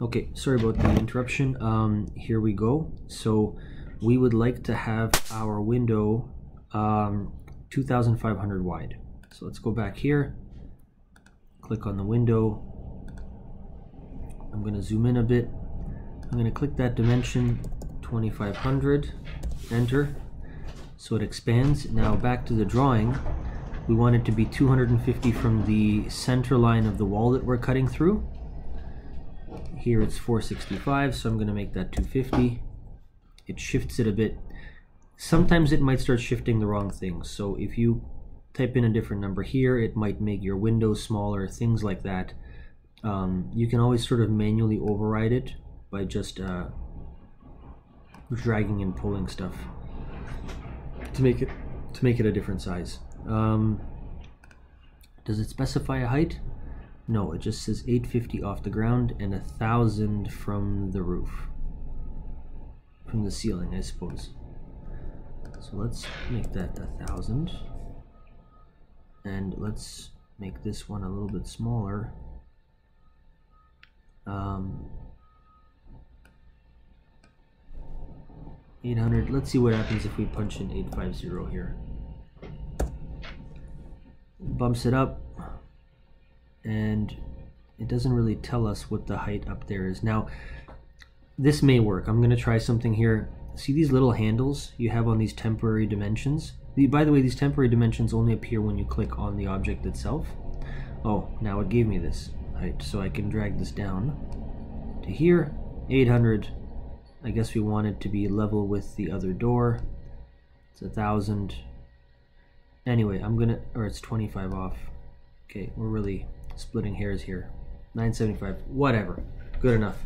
Okay, sorry about the interruption. Um, here we go. So we would like to have our window um, 2500 wide. So let's go back here, click on the window. I'm going to zoom in a bit. I'm going to click that dimension 2500, enter. So it expands. Now back to the drawing. We want it to be 250 from the center line of the wall that we're cutting through. Here it's 465, so I'm going to make that 250. It shifts it a bit. Sometimes it might start shifting the wrong things. So if you type in a different number here, it might make your window smaller, things like that. Um, you can always sort of manually override it by just uh, dragging and pulling stuff to make it to make it a different size. Um, does it specify a height? No, it just says 850 off the ground and a thousand from the roof. From the ceiling, I suppose. So let's make that a thousand. And let's make this one a little bit smaller. Um, 800, let's see what happens if we punch in 850 here. Bumps it up and it doesn't really tell us what the height up there is. Now, this may work. I'm going to try something here. See these little handles you have on these temporary dimensions? By the way, these temporary dimensions only appear when you click on the object itself. Oh, now it gave me this height, so I can drag this down to here, 800. I guess we want it to be level with the other door. It's a thousand. Anyway, I'm gonna, or it's 25 off. Okay, we're really splitting hairs here. 975, whatever, good enough.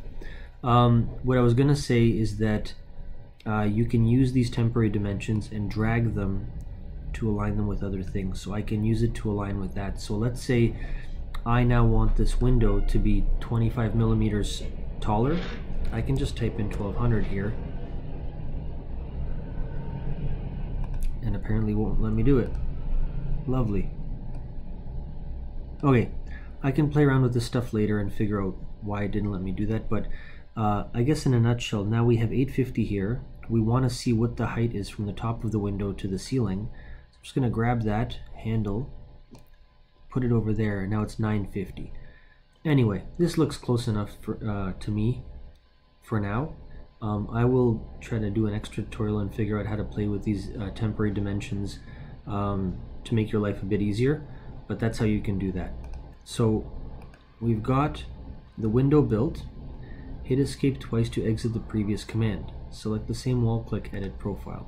Um, what I was gonna say is that uh, you can use these temporary dimensions and drag them to align them with other things. So I can use it to align with that. So let's say I now want this window to be 25 millimeters taller. I can just type in 1200 here. And apparently won't let me do it. Lovely. Okay, I can play around with this stuff later and figure out why it didn't let me do that, but uh, I guess in a nutshell, now we have 850 here. We want to see what the height is from the top of the window to the ceiling. So I'm just going to grab that handle, put it over there, and now it's 950. Anyway, this looks close enough for, uh, to me for now. Um, I will try to do an extra tutorial and figure out how to play with these uh, temporary dimensions um, to make your life a bit easier, but that's how you can do that. So we've got the window built. Hit escape twice to exit the previous command. Select the same wall, click edit profile.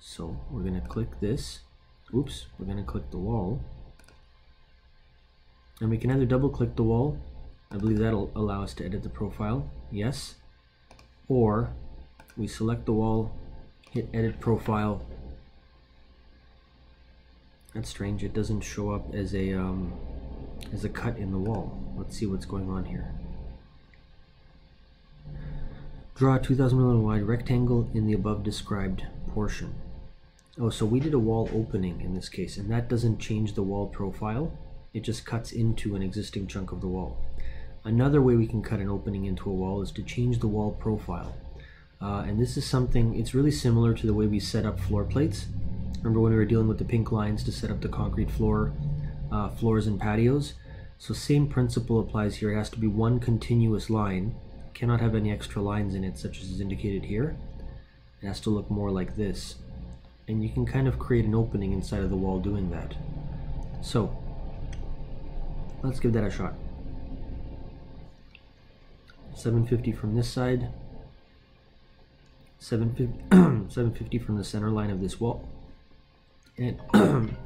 So we're going to click this. Oops, we're going to click the wall. And we can either double click the wall. I believe that'll allow us to edit the profile. Yes. Or we select the wall, hit edit profile. That's strange. It doesn't show up as a um, is a cut in the wall. Let's see what's going on here. Draw a 2000 mm wide rectangle in the above described portion. Oh, so we did a wall opening in this case, and that doesn't change the wall profile. It just cuts into an existing chunk of the wall. Another way we can cut an opening into a wall is to change the wall profile. Uh, and this is something, it's really similar to the way we set up floor plates. Remember when we were dealing with the pink lines to set up the concrete floor uh, floors and patios. So same principle applies here. It has to be one continuous line. Cannot have any extra lines in it, such as is indicated here. It has to look more like this. And you can kind of create an opening inside of the wall doing that. So, let's give that a shot. 750 from this side. 750, 750 from the center line of this wall. And